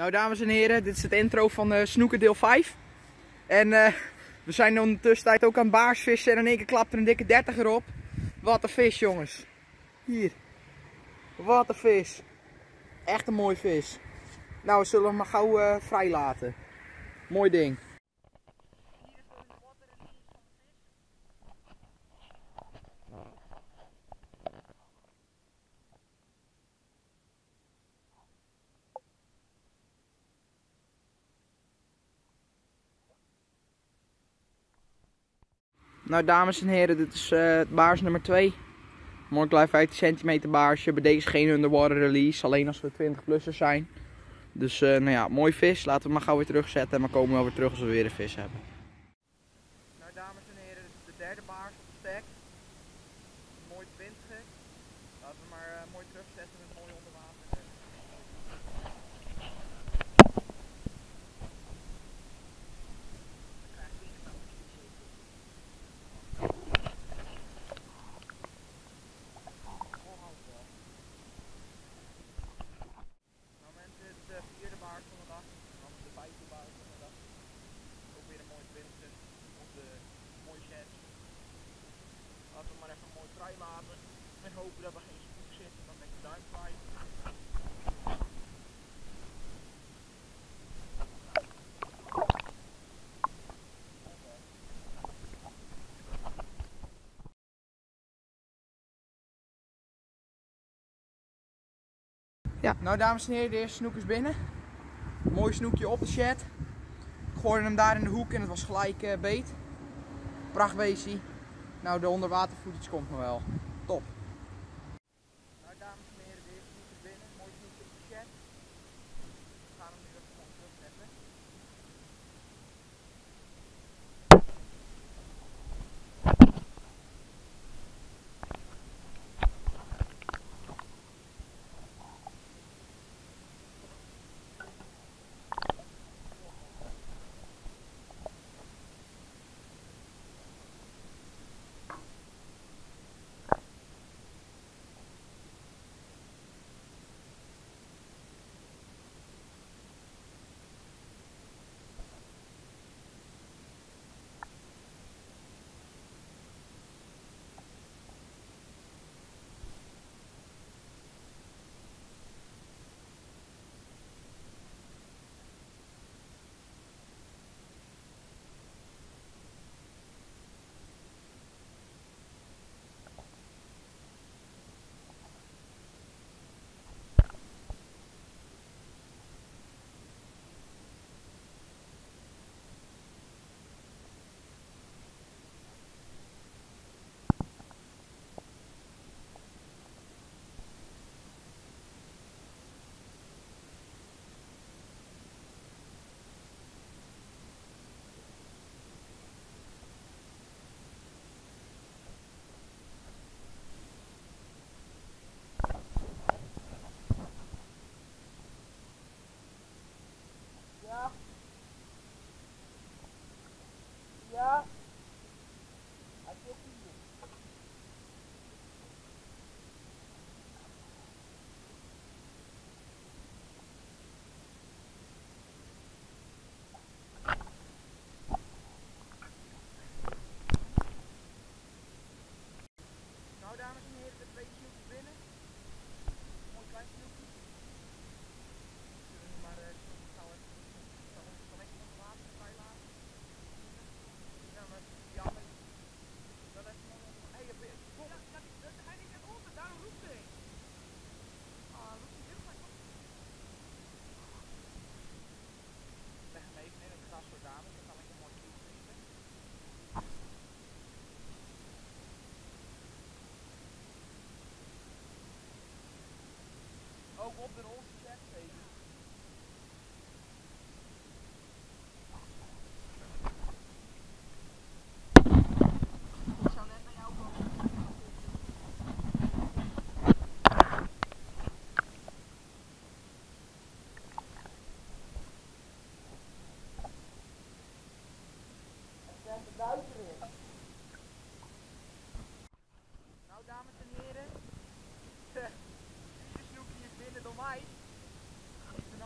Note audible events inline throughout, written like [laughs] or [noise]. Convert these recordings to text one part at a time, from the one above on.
Nou dames en heren, dit is het intro van uh, deel 5. En uh, we zijn in de tussentijd ook aan baarsvissen en in één keer klapt er een dikke 30 erop. Wat een vis jongens. Hier. Wat een vis. Echt een mooi vis. Nou, we zullen hem maar gauw uh, vrij laten. Mooi ding. Nou dames en heren, dit is uh, baars nummer 2. Mooi klein 15 centimeter baarsje. Bij deze geen underwater release, alleen als we 20 plussers zijn. Dus uh, nou ja, mooi vis. Laten we maar gauw weer terugzetten en we komen wel weer terug als we weer een vis hebben. Nou dames en heren, dit is de derde baars op de stek. Mooi 20. Laten we maar uh, mooi terugzetten met mooi onder water. Nou mensen, het is de vierde baars van de dag. Dan de vijfde baars van de dag. Ook weer een mooi 20 op de mooie set. Laten we maar even mooi vrij laten. En hopen dat er geen spook zit. Dan met de duim vrij. Ja, nou dames en heren, de eerste snoek is binnen. Mooi snoekje op de chat. Ik gooide hem daar in de hoek en het was gelijk uh, beet. Prachtbeestie. Nou, de onderwatervoetjes komt nog wel. Ook op de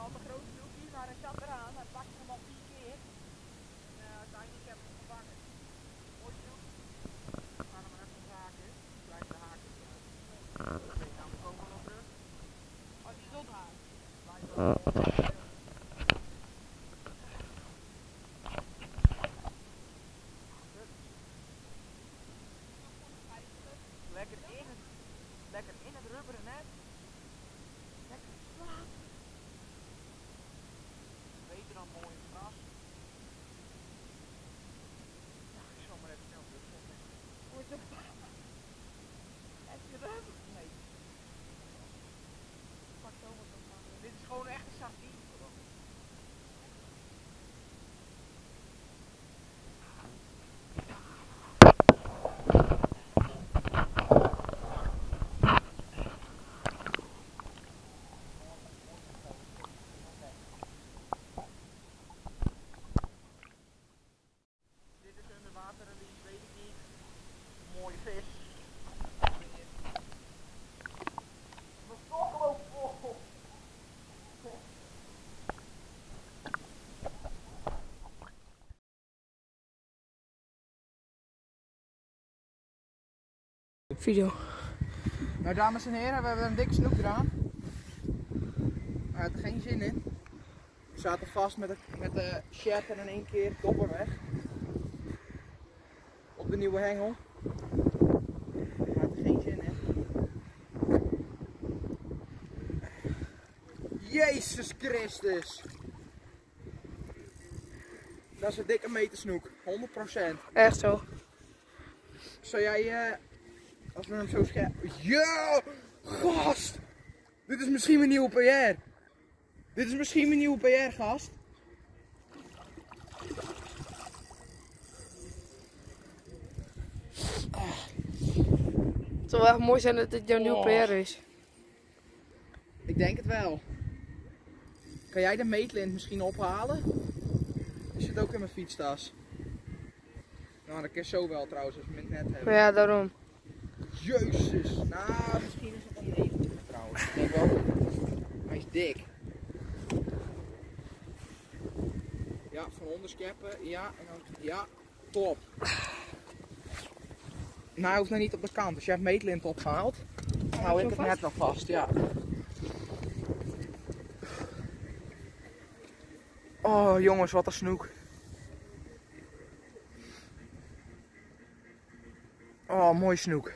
al mijn grote doekje, maar hij zat eraan. Hij pakte hem al vier keer. En uh, uiteindelijk heb ik hem gevangen. Mooi zo. We gaan hem maar even haken. Blijf de haken. Ik weet namelijk ook op rug. Als je haakt. Vis. Video. Nou, dames en heren, we hebben een dikke eraan. Hij had geen zin in. We zaten vast met de, met de shed en in één keer dopper weg. Op de nieuwe hengel. Hij had er geen zin in. Jezus Christus! Dat is een dikke meter snoek, 100%. Echt zo. Zou jij, eh, als we hem zo scherp... Yo! Gast! Dit is misschien mijn nieuwe PR. Dit is misschien mijn nieuwe PR, gast. Het zou wel echt mooi zijn dat dit jouw nieuwe Oh. PR is. Ik denk het wel. Kan jij de meetlint misschien ophalen? Die zit ook in mijn fietstas. Nou, dat kan zo wel trouwens, als we het net hebben. Ja, daarom. Jezus. Nou, misschien is het een 90 trouwens. Ik denk wel. Hij is dik. Ja, van onderscheppen. Ja, en dan. Ja, top. Nou, hij hoeft nog niet op de kant. Dus jij hebt meetlint opgehaald. Hou ik het net nog vast, ja. Oh, jongens, wat een snoek. Oh, mooi snoek.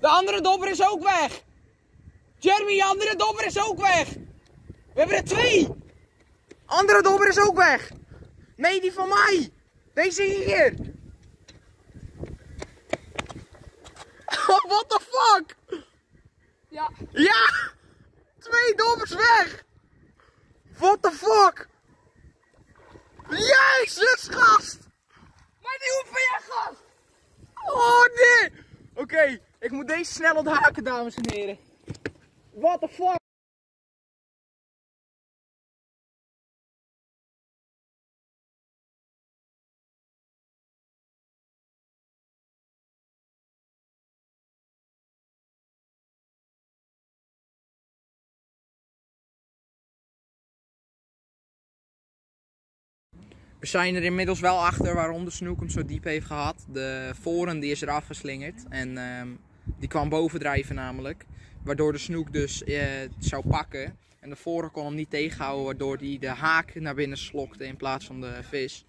De andere dobber is ook weg. Jeremy, de andere dobber is ook weg. We hebben er twee. Andere dobber is ook weg. Nee, die van mij. Deze hier. [laughs] Oh, what the fuck? Ja. Ja! Twee dobbers weg! What the fuck? Jezus, gast! Maar die hoef je gast! Oh nee! Oké, ik moet deze snel onthaken, dames en heren. What the fuck? We zijn er inmiddels wel achter waarom de snoek hem zo diep heeft gehad. De voren die is eraf geslingerd en ehm, die kwam bovendrijven namelijk. Waardoor de snoek dus eh, zou pakken. En de voren kon hem niet tegenhouden waardoor hij de haak naar binnen slokte in plaats van de vis.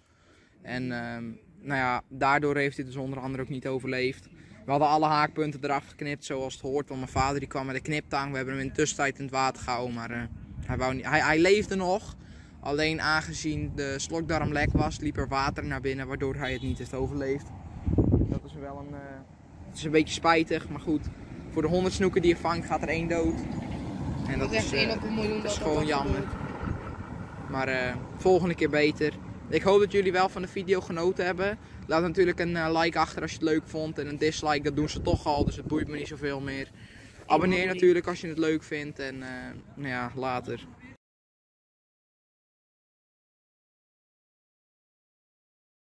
En ehm, nou ja, daardoor heeft hij dus onder andere ook niet overleefd. We hadden alle haakpunten eraf geknipt zoals het hoort. Want mijn vader die kwam met een kniptang. We hebben hem in de tussentijd in het water gehouden. Maar eh, hij, wou hij, hij leefde nog. Alleen aangezien de slokdarm lek was, liep er water naar binnen, waardoor hij het niet heeft overleefd. Dat is wel een, eh, het is een beetje spijtig, maar goed. Voor de 100 snoeken die je vangt, gaat er één dood. En dat, Dat is 1 op een miljoen. dat is gewoon dat jammer. Maar eh, volgende keer beter. Ik hoop dat jullie wel van de video genoten hebben. Laat natuurlijk een like achter als je het leuk vond. En een dislike, dat doen ze toch al, dus het boeit me niet zoveel meer. Abonneer natuurlijk als je het leuk vindt. En nou ja, later.